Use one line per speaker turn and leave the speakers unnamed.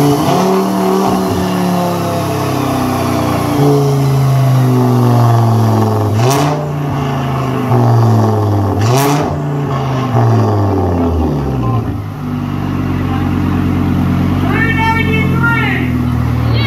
Música